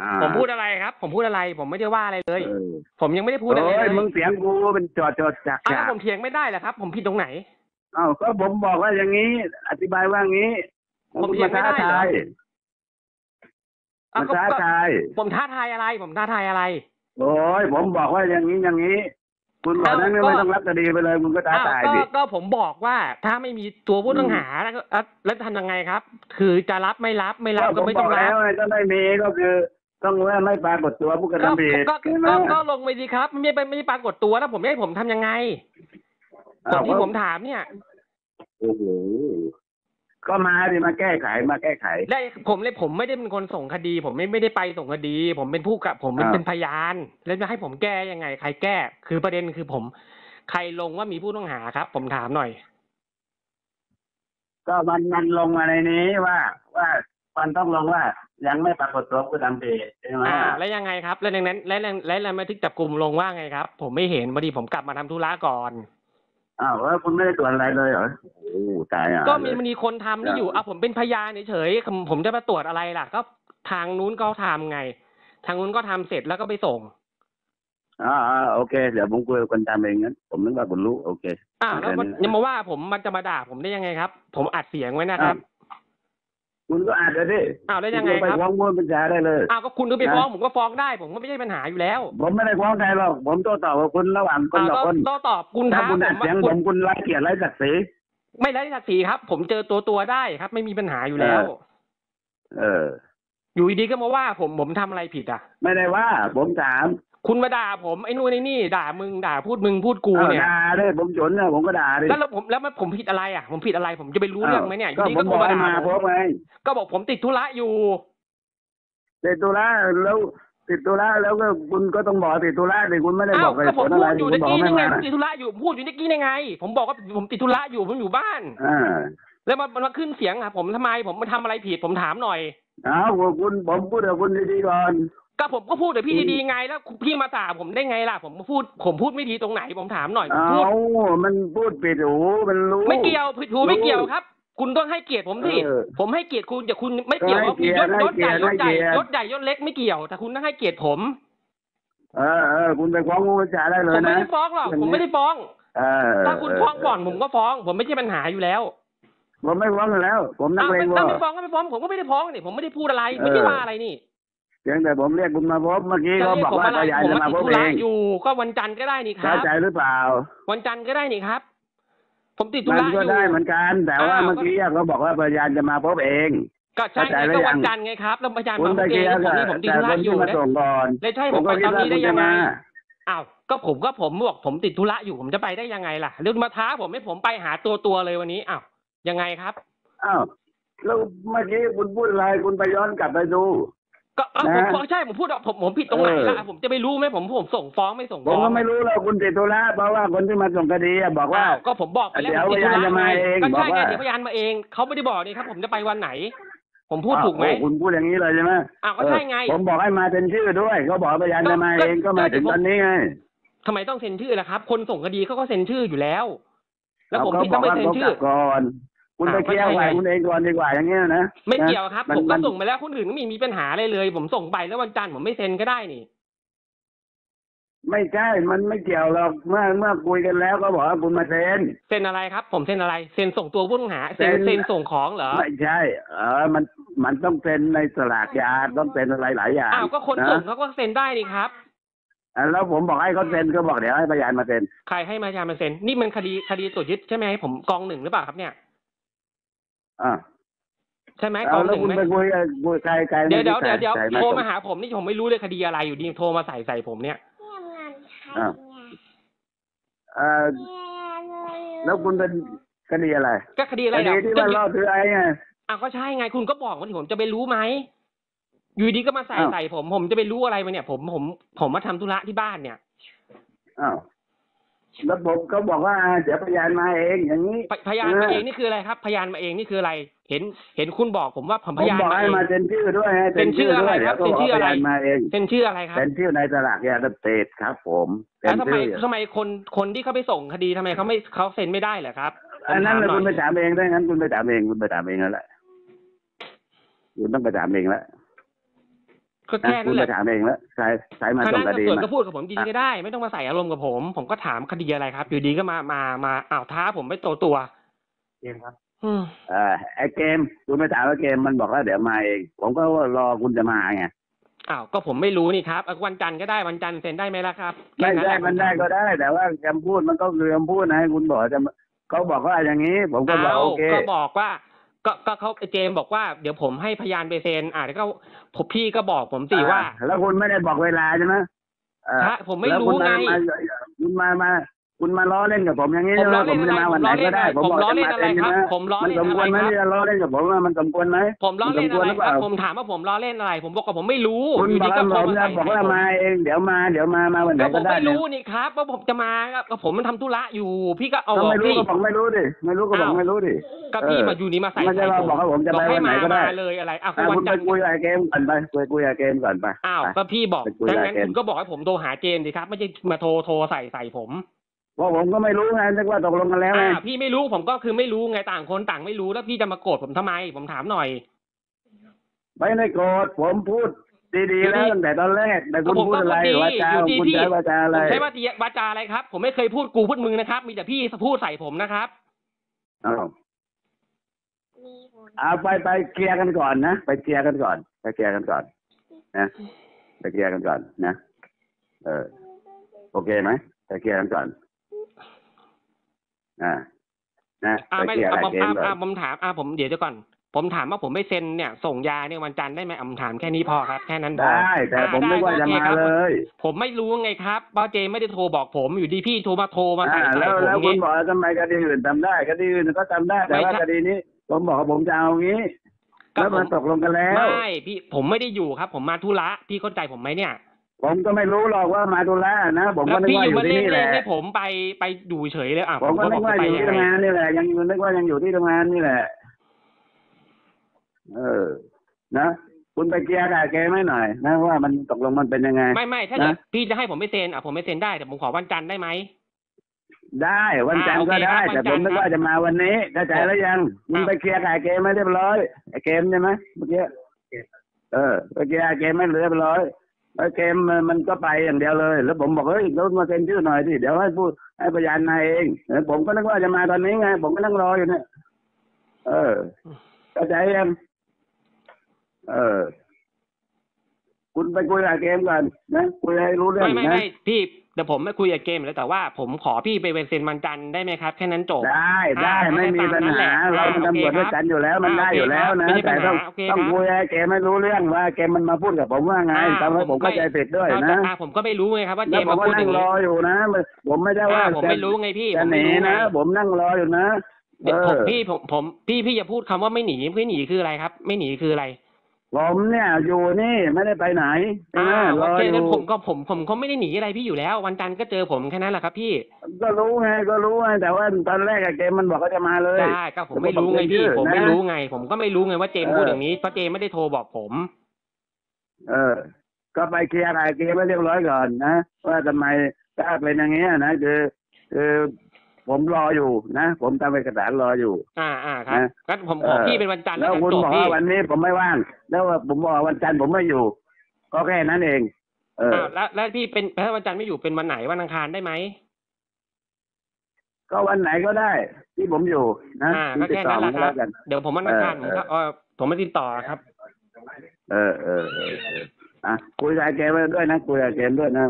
อ่าผมพูดอะไรครับ ผมพูดอะไร ผมไม่ได้ว่าอะไรเลย เออผมยังไม่ได้พูดอะไรโอ้เลยยมึงเสียงกูเป็นจอดจอดจากอ้าวจาแล้วกผมเถียงไม่ได้เหรอครับ ผมผิดตรงไหนเอ้าก็ผมบอกว่าอย่างนี้ อธิบายว่างี้ผมเถียงไม่ได้เหรอ ท้าทายอ้าวมันก็ท้าก็ทาย ผมท้าทายอะไร ผมท้าทายอะไร โอ้ยผมบอกว่าอย่างนี้อย่างนี้ คุณบอกนั้นเอ้าก็ไม่ต้องรับคดีไปเลยคุณก็ท้าอ้าวทายก็ดิก็ผมบอกว่าถ้าไม่มีตัวผู้ต้องหาแล้วก็อะแล้วทำยังไงครับ คือจะรับไม่รับไม่รับก็ไม่ต้องผบรัแล้บ วไงก็ไม่มีก็คือ ต้องว่าไม่ปรากฏตัวผู้กระก็ทำผิดก็ใช่ไหมก็ก็ลงไปดีครับไม่ไปไม่ปรากฏตัวแล้วผมจะให้ผมทำยังไงผอ้ามวที่ผมถามเนี่ย โอ้โหก็มาดิมาแก้ไขมาแก้ไข ได้ผมเลยผมไม่ได้เป็นคนส่งคดี ผมไม่ไม่ได้ไปส่งคดี ผมเป็นผู้กับผมเป็นอ้าวเป็นพยาน แล้วจะให้ผมแก้ยังไง ใครแก้ คือประเด็นคือผม ใครลงว่ามีผู้ต้องหาครับ ผมถามหน่อย ก็มันมันลงมาในนี้ว่าว่า มันต้องลงว่ายังไม่ปรากฏตัวผู้ทำผิดใช่ไหมอ่า แล้วยังไงครับ แล้วดังนั้นและและและและบันทึกจับกลุ่มลงว่าไงครับ ผมไม่เห็นพอดีผมกลับมาทำธุระก่อน อ้าวแล้วคุณไม่ได้ตรวจอะไรเลยเหรอโอ้โหตายอะ ก็มีมันมีคนทำนี่อยู่อะผมเป็นพยานเฉยๆผมผมจะมาตรวจอะไรล่ะ ก็ทางนู้นก็ทำไง ทางนู้นก็ทำเสร็จแล้วก็ไปส่ง อ่าอ่าโอเค เดี๋ยวผมคุยกับคนทำเองงั้น ผมนึกว่าคุณรู้ โอเค อ่าแล้วมันเดี๋ยวนี้ยังมาว่าผมมันจะมาด่าผมได้ยังไงครับ ผมอัดเสียงไว้นะครับ คุณก็อ่านเลยดิอ้าวแล้วยังไงคุณก็คไปรับฟ้องมูลปัญญาได้เลย อ้าวก็คุณก็ไปนะฟ้องผมก็ฟ้องได้ ผมก็ไม่ใช่ปัญหาอยู่แล้วผมไม่ได้ฟ้องใครหรอก ผมโต้ตอบกับคุณระหว่างคนอ้าวต่อก็คนโต้ตอบคุณถ้าท้าคุณผอัดมเสียงว่าผคุณมคุณไร้เกียรติไร้ศักดิ์ศรีไม่ไร้ศักดิ์ศรีครับ ผมเจอตัวตัวได้ครับ ไม่มีปัญหาอยู่แล้ว เอออยู่ดีๆก็มาว่าผมผมทำอะไรผิดอะ ไม่ได้ว่า ผมถาม คุณมาด่าผมไอ้นู่นไอ้นี่ด่ามึงด่าพูดมึงพูดกูเอาเนี่ยด่าเลยผมจนเนี่ยผมก็ด่าดิแล้วแล้วผมแล้วมันผมผิดอะไรอะ ผมผิดอะไร ผมจะไปรู้เรื่องไหมเนี่ยอยู่ก็ดีผก็มโทบรอกมาให้ด่ามาผพมบไงก็บอกผมติดธุระอยู่ติดตุลาแล้วติดตุลาแล้วก็คุณก็ต้องบอกติดตุลาดิคุณไม่ได้บอ้าอวกเหก็ตุผผมลพูอะไรดอยู่คุตะณบอกกี้ไม่นี่ไงมาผมติดธุระอยู่ผมพูดอยู่ตะกี้นี่ไง ผมบอกว่าผมติดธุระอยู่ผมอยู่บ้านอ่าแล้วมันมันมาขึ้นเสียงอะผมทำไมผมมาทำอะไรผิดผมถามหน่อยเอาคุณผมพูดกับคุณดีๆก่อน ก็ผมก็พูดแต่พี่ดีๆไงแล้วพี่มาด่าผมได้ไงล่ะ ผมพูดผมพูดไม่ดีตรงไหนผมถามหน่อยผมเอาพูดมันพูดปิดหูมันรู้ ไม่เกี่ยวผิดถูไม่เกี่ยวครับ คุณต้องให้เกียรติผมสิเออผมให้เกียรติคุณแต่คุณไม่เกี่ยวให้ว่าเกียรยติศยศใหญ่ยให้ศใหญ่เกียรติ ยศใหญ่ยศเล็กไม่เกี่ยวแต่คุณต้องให้เกียรติผม เออเออคุณไปฟ้องผู้บัญชาได้เลผยมไม่นะได้ฟ้องหรอกอย่างนี้ผมไม่ได้ฟ้อง เออถ้าคุณฟ้องก่อนผมก็ฟ้อง ผมไม่ใช่ปัญหาอยู่แล้วผมไม่ฟ้องอยู่แล้ว ผมนักอ้าวเลงถ้าว่าไม่ฟ้องก็ไม่ฟ้องผมก็ไม่ได้ฟ้องนี่ผมไม่ได้พูดอะไรไม่เอได้อว่าอะไรนี่ เพียงแต่ผมเรียกคุณมาพบเมื่อกี้จะเขาเรียบอกผมว่าอะไรพยานผมจะมามาติดพบธุเอระงอยู่ก็วันจันทร์ก็ได้นี่คเข้ารับใจหรือเปล่า วันจันทร์ก็ได้นี่ครับ ผมติดธุมันระอก็ยู่ได้เหมือนกัน แต่ว่าอ้าวเมื่อกี้เขาบอกว่าพยานจะมาพบเองก็ใช่เข้าใจไงแล้วก็ยังวันจันทร์ไงครับแล้วอาจารย์คุณมาตะเอเกีงยบผมนี่ผมติดแต่ธุคระนอยู่ที่มานะส่งก่อนเลยใช่ผผมมก็ไปคิตดอนว่านี้คุได้ณยัจะงไงมาอ้าวก็ผมก็ผมบอกผมติดธุระอยู่ผมจะไปได้ยังไงล่ะหรือมาท้าผมให้ผมไปหาตัวตัวเลยวันนี้อ้าวยังไงครับอ้าวแล้วเมื่อกี้คุณพูดอะไรคุณไปย้อนกลับไปดู ก็อ้าวผมนะผมใช่ผมพูดว่าผมผมผิดตรงไหนเออล่ะผมจะไปรู้ไหมผมผมส่งฟ้องไม่ส่งผมฟ้องก็ไม่รู้แล้วคุณติดธุระเพราะว่าคนที่มาส่งคดีอะบอกว่าอ้าวก็ผมบอกไปแล้วเดี๋ยวผมติดธุพยานระจะมาไงเองก็ใช่บอกไงว่า เดี๋ยวพยานมาเองเขาไม่ได้บอกนี่ครับ ผมจะไปวันไหน ผมพูดอ้าวถูกไหม โอ้คุณพูดอย่างนี้เลยใช่ไหมอ้าวก็ใช่ไงเออผมบอกให้มาเป็นชื่อด้วยเขาบอกว่าพยานจะมาเองก็ก็มาถึงก็ตอนนี้ไงทำไมต้องเซ็นชื่อล่ะครับ คนส่งคดีเขาก็เซ็นชื่ออยู่แล้ว แล้วผมเขาผิดบต้ออกงไปว่าเซ็นเขาชื่กอลับก่อน คุณไปอ้าวเคลียร์ก็ใช่ฝ่ายไงคุณเองก่อนดีกว่าอย่างเงี้ยนะไม่นะเกี่ยวครับนผมก็นส่งไปแล้วคนอื่นก็ไมีมีปัญหาอะไรเลย ผมส่งไปแล้ววันจันทร์ผมไม่เซ็นก็ได้นี่ ไม่ใช่ มันไม่เกี่ยวหรอกเมื่อเมื่อคุยกันแล้วก็บอกว่าคุณมาเซ็นเซ็นอะไรครับ ผมเซ็นอะไรเซ็นส่งตัวผู้ต้องหาเซ็นเซ็นเซ็นส่งของเหรอไม่ใช่ เออมันมันต้องเซ็นในสลากยาต้องเซ็นอะไรหลายอย่างอ้าวก็คนนะส่งเขาก็เซ็นได้นี่ครับอะแล้วผมบอกให้เขาเซ็นก็บอกเดี๋ยวให้พยานมาเซ็นใครให้มาจามาเซ็นนี่มันคดีคดีตรวจยึดใช่ไหมผมกองหนึ่งหรือเปล่าครับเนี่ย อ่าใช่ไหมกเอาองหแล้วนึ่งคุณไหมไปคุยกับคุยใครใครเดี๋ยวเดี๋ยวเดี๋ยวเดี๋ยวใครโทรส่งมาหาผมนี่ผมไม่รู้เลยคดีอะไรอยู่ดีโทรมาใส่ใส่ผมเนี่ยอ้าวเอ่อแล้วคุณเป็นคดีอะไรก็คดีอะไรคดีเนี่ยที่ก็ว่าล่อซื้อไอ้ไงอ้าวก็ใช่ไงคุณก็บอกว่าผมจะไปรู้ไหมอยู่ดีก็มาใส่อ้าว ใส่ผม ผมจะไปรู้อะไรมาเนี่ย ผมผมผมมาทำธุระที่บ้านเนี่ย อ้าว แล้วผมเขาบอกว่าเดี๋ยวพยานมาเองอย่างนี้พพยานมาเองนี่คืออะไรครับ พยานมาเองนี่คืออะไร เห็นเห็นคุณบอกผมว่าผมผพมยานบอกมาให้เองมาเซ็นชื่อด้วยให้เซ็นชื่ออะไรด้วยครับดี๋ยวเซ็นชื่ออะไรพยานมาเองเซ็นชื่ออะไรครับเซ็นชื่อในสลากยาเสพติดครับ ผมเซ็แล้วนทำไมชื่อทำไมคนคนที่เขาไปส่งคดีทำไมเขาไม่เขาเซ็นไม่ได้เหรอครับอันนั้นผมน่ะถามคุณหไปน่อยถามเองได้งั้นคุณไปถามเองคุณไปถามเองแล้วแหละคุณต้องไปถามเองแล้ว ก็นะแค่คุนั้ณนแหละไปถามเองแล้วใครใครมาคส่ณะงสคอบดีสวนมาก็พูดกับผมดีๆก็ได้ ไม่ต้องมาใส่อารมณ์กับผม ผมก็ถามคดีอะไรครับ อยู่ดีก็มามามาอ้าวท้าผมไปตัวตัวเกมครับอืมเออไอ้เกมคุณไปถามว่าเกมมันบอกว่าเดี๋ยวมาเอง ผมก็ว่ารอคุณจะมาไงอ้าวก็ผมไม่รู้นี่ครับเอาวันจันทร์ก็ได้วันจันทร์เซ็นได้ไหมล่ะครับไม่แค่ได้แหละมันได้ก็ได้ แต่ว่าคำพูดมันก็คือคำพูดนะคุณบอกจะเขาบอกว่าอย่างนี้ ผมก็บอกอ้าวโอเคก็บอกว่า ก็ก็เขาไอ้เจมส์บอกว่าเดี๋ยวผมให้พยานไปเซ็นอ่าแล้วก็ผมพี่ก็บอกผมสิว่าอ่แล้วคุณไม่ได้บอกเวลาใช่ไหมเออถ้าผมไม่แล้วรู้คุณไง มาคุณมามา คุณมาล้อเล่นกับผมอย่างนี้ผมล้อผเล่นมอะไรจะมาผวันมไหนล้อเล่ก็นได้อะไรผมผมบอกล้อจะเล่นมาอะไรเต็มครับนะผมล้อมันเล่นสมควอะรไรไหมครับที่จะล้อเล่นกับผมว่ามันสมควรไหมผมล้อเล่นมันสมควอะรไรหรือคเปรับล่าผมถามว่าผมล้อเล่นอะไร ผมบอกว่าผมไม่รู้คุณอยู่บอดีกก็ว่าโทผรมมาจะใส่บอกว่าผมมาเองเดี๋ยวมาเดี๋ยวมามาวันไหนก็ผก็มได้ไม่เนี่ยรู้นี่ครับว่าผมจะมาก็ผมมันทำธุระอยู่ พี่ก็เอาก็บอกไม่รู้พี่ก็บอกไม่รู้ดิไม่รู้ก็บอกอ้าวไม่รู้ดิก็พี่เออมาอยู่นี่มาใส่ไม่ใช่ใส่ว่าผมบอกว่าผมจะไปบอกให้วันไหนมาก็ได้มาเลยอะไรอ้าวอะวัคุนณจัไปนทร์คุยกับไอ้เกมก่อนไปคุยคุยกับเกมก่อนไปอ้าวไปก็พี่บอกไปคุยดังกับนั้นเกมคุณก็บอกให้ผมโทรหาเจมส์ดิครับ ไม่ใช่มาโทรโทรใส่ใส่ผม เพราะผมก็ไม่รู้ไงนึกว่าตกลงกันแล้วไงอ่าพี่ไม่รู้ผมก็คือไม่รู้ไงต่างคนต่างไม่รู้แล้วพี่จะมาโกรธผมทำไม ผมถามหน่อย ไม่ได้โกรธผมพูดดีๆแล้วตั้งแต่ตอนแรกแต่คุณผมพูดก็อะไรพูดดีวาจาอยู่ที่คุณพี่ ใช้วาจาอะไรผมใช้วาจาวาจาอะไรครับ ผมไม่เคยพูดกูพูดมึงนะครับ มีแต่พี่พูดใส่ผมนะครับ อ้าวเอาไปไปเคลียร์กันก่อนนะไปเคลียร์กันก่อน ไปเคลียร์กันก่อน นะไปเคลียร์กันก่อนนะเออ โอเคไหมไปเคลียร์กันก่อน อ่านะอ่าไปไม่เคลียร์อ่ากับผมเกมอ่าก่ออ่านผมถามอ่าผมเดี๋ยวเดี๋ยวก่อน ผมถามว่าผมไม่เซ็นเนี่ย ส่งยาเนี่ยวันจันทร์ได้ไหมอะผมถามแค่นี้พอครับแค่นั้นพอได้แต่ผมอ่ไม่ว่าจะโอคมาครับเลย ผมไม่รู้ไงครับเพราะเจไม่ได้โทรบอกผมอยู่ดีพี่โทรมาโทรมาอ่าใส่ใส่แล้วผมแล้วคุงี้ณบอกว่าทำไมคดีอื่นทำได้คดีอื่นก็ทำได้แต่ไม่ว่าใช่คดีนี้ ผมบอกว่าผมจะเอางี้ก็แล้วผมันมตกลงกันแล้วไม่พี่ผมไม่ได้อยู่ครับ ผมมาธุระพี่เข้าใจผมไหมเนี่ย ผมก็ไม่รู้หรอกว่ามาตุลานะผมแล้ก็วนึกพี่ว่าออยู่ยู่มาที่เล่นนี่แหเล่นละให้ผมไปไปดูเฉยเลยอะผมก็บนึอกว่าจะไปอยู่ยังที่ไงทำงานนี่แหละ ยังนึกว่ายังอยู่ที่ทำงานนี่แหละ เออ นะคุณไปเคลียร์กับแกไม่หน่อยนะว่ามันตกลงมันเป็นยังไง ไม่ไม่ถ้านะเกิดพี่จะให้ผมไม่เซ็นอะผมไม่เซ็นได้แต่ผมขอวันจันทร์ได้ไหมได้วันจันทร์อ่าก็โอเคได้ครับแต่ผมวันจันทร์นึกว่าจะมาวันนี้เข้าใจแล้วยังคุณอ่าไปเคลียร์กับไอ้เกมไม่เรียบร้อยไอ้เกมใช่ไหมเมื่อกี้เออไปเคลียร์ไอ้เกมไม่เรียบร้อยไอ้ เกมมันก็ไปอย่างเดียวเลย แล้วผมบอกเฮ้ยรถมาเซ็นชื่อหน่อยสิเดี๋ยวให้พูดให้พยานนายเองผมก็นึกว่าจะมาตอนนี้ไง ผมก็นั่งรออยู่เนี่ยเออเข้าใจยังเออ คุณไปคุยกับเกมก่อนนะคุยให้รู้เรื่องนะไม่นะไม่พี่ เดี๋ยวผมไม่คุยกับเกมแล้วแต่ว่าผมขอพี่ไปเซ็นวันจันทร์ได้ไหมครับ แค่นั้นจบได้ได้อ่าไม่มีปัญตามนั้นแหหาละเราเป็นอ่าตำรวจโอเคด้วยกันอยู่แล้วมันอ่าได้อยู่แล้วนะโอเคครับแต่ต้องไม่ใช่ปัญหาโอเคต้องครับคุยให้แกไม่รู้เรื่องว่าแกมันมาพูดกับผมว่าไงอ่าทำให้ผมเข้าใจผิดด้วยก็นะอ่าผมก็ไม่รู้ไงครับว่าเจแล้วมผมมาก็พูดอนั่งย่างรนี้ออยู่นะผมไม่ได้ว่าอ่าผมไม่รู้ไงพี่ผจะมหไม่นีรู้ไงนะ ผมนั่งรออยู่นะเดี๋ยวเอผมอพี่ผมผมพี่พี่อย่าพูดคำว่าไม่หนีไม่หนีคืออะไรครับ ไม่หนีคืออะไร ผมเนี่ยอยู่นี่ไม่ได้ไปไหนใช่ไหมอ่ารอโอเคอยู่งั้นผมก็ผมผมเขาไม่ได้หนีอะไรพี่อยู่แล้ว วันจันทร์ก็เจอผมแค่นั้นแหละครับพี่ ก็รู้ไงก็รู้ไงแต่ว่าตอนแรกอะแกมันบอกว่าจะมาเลยได้ก็ผมไม่รู้ไงพี่ ผมบอกผมไม่ชื่อนะรู้ไง ผมก็ไม่รู้ไงว่าเจมส์เออพูดอย่างนี้เพราะเจมส์ไม่ได้โทรบอกผม เออ ก็ไปเคลียร์กับไอ้เกมให้เรียบร้อยก่อนนะว่าทำไมถ้าเป็นอย่างเงี้ยนะคือคือ ผมรออยู่นะ ผมทำเอกสารรออยู่ อ่าอ่าครับนะ งั้นผมขอเออพี่เป็นวันจันทร์แล้แล้ววกันคุณจบบอกพี่ว่าวันนี้ผมไม่ว่าง แล้วว่าผมบอกว่าวันจันทร์ผมไม่อยู่ ก็แค่นั้นเอง เออ อ้าวแล้วแล้วพี่เป็นถ้าวันจันทร์ไม่อยู่เป็นวันไหนวันอังคารได้ไหม ก็วันไหนก็ได้ ที่ผมอยู่นะอ่าคุณก็ติดแค่ต่อนั้นแหมาละครับแล้วกัน เดี๋ยวผมวันอังคารเอผมอก็เออผมไม่ติดต่อครับ เออเออเออเอออะคุยกับไอ้เกมไว้ด้วยนะคุยกับเกมด้วยนะ